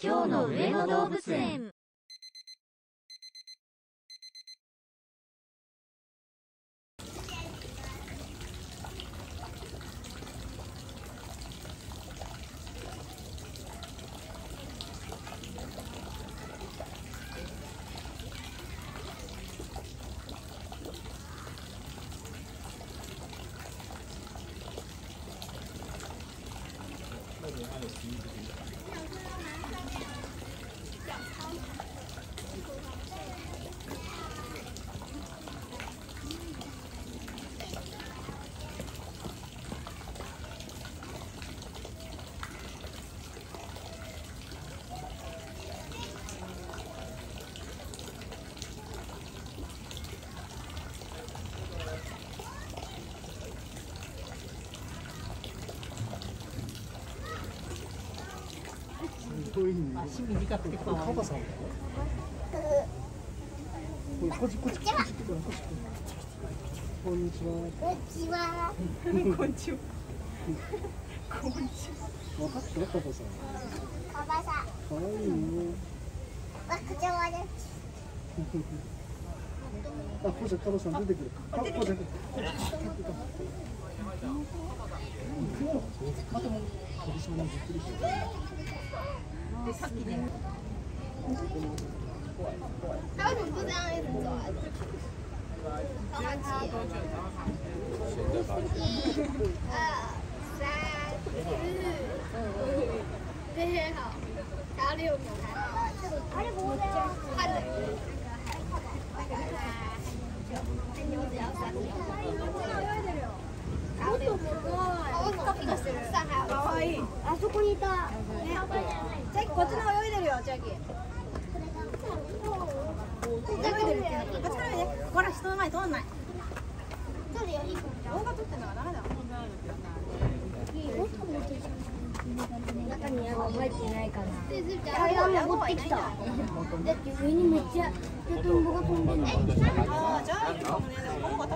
今日の上野動物園。こういうふうに足短くて可愛いカバさんこれこっちこっちこっちこっちこっちこんにちはこんにちは。こんにちは分かったカバさんカバさん。可愛いねわ、こちらはね。あ、こうじゃカバさん出てくるあ、こうじゃこうじゃまたも鳥島にびっくりしたでさっきね他为什么不这样一直走啊？好好奇。一、二、三、四，非常好。还有六秒，还。有不这样，看着那个那个还牛只要三秒。还有六秒。あ、ピカしてる。さあ、かわい。そこにいた。ね。じゃあ、こっちの泳いでるよ、ジャギ。泳いでるって。こっちからね。ほら、人の前通んない。動画撮ってんだからダメだよ。中にってないかな。階階段登ってきた。だって上にめっちゃトンボが飛んでるの。あ